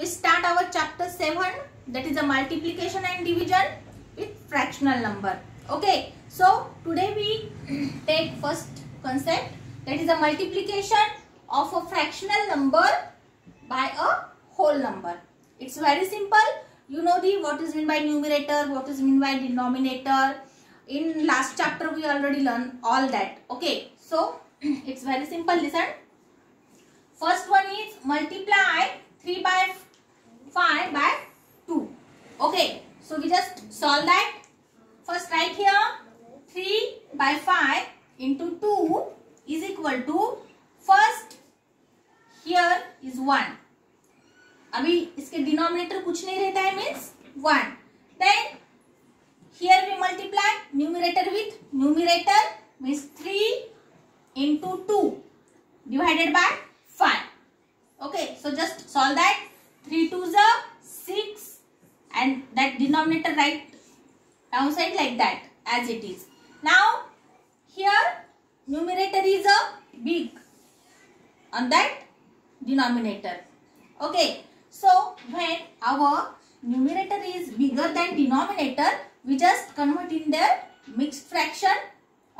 we start our chapter 7 that is a multiplication and division with fractional number. Okay, so today we take first concept that is a multiplication of a fractional number by a whole number. It's very simple. You know the what is meant by numerator, what is meant by denominator. In last chapter we already learned all that. Okay, so it's very simple. Listen. First one is multiply 3 by 5 by 2. Okay. So we just solve that. First write here 3 by 5 into 2 is equal to first here is 1. अभी इसके denominator कुछ नहीं रहता है means one then here we multiply numerator with numerator means 3 into 2 divided by 5 okay so just solve that 3 2 is 6 and that denominator right downside like that as it is. Now here numerator is a big on that denominator. Okay. So when our numerator is bigger than denominator we just convert in the mixed fraction.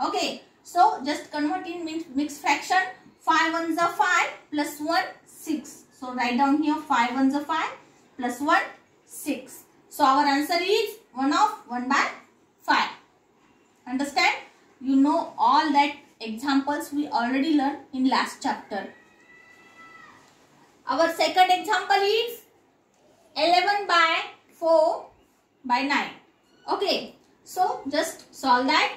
Okay. So just convert in mixed fraction 5 ones are 5 plus 1 6 so write down here 5 ones are 5 plus 1 6. So our answer is 1 of 1 by 5. Understand? You know all that examples we already learned in last chapter. Our second example is 11 by 4 by 9. Okay. So just solve that.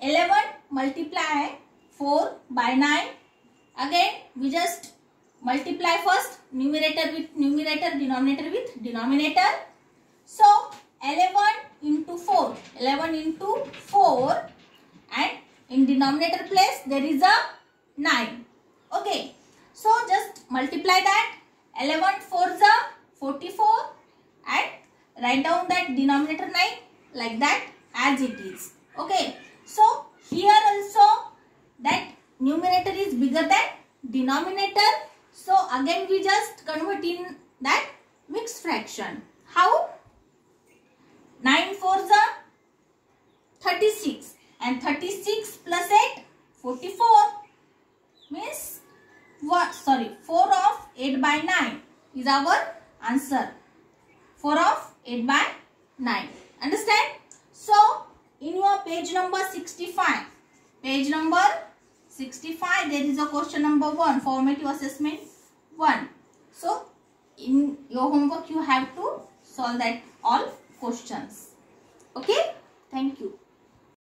11 multiply 4 by 9. Again we just multiply first numerator with numerator denominator with denominator. So 11 into 4. 11 into 4 and in denominator place there is a 9. Okay. So just multiply that 11 4 is a 44 and write down that denominator 9 like that as it is. Okay. So here also that numerator is bigger than denominator. So again we just convert in that mixed fraction. How? 9 4 is 36 and 36 plus 8 44 means what sorry 4 of 8 by 9 is our answer. 4 of 8 by 9 understand? So in your page number 65 page number 65 there is a question number 1 formative assessment 1 so in your homework you have to solve that all questions. Okay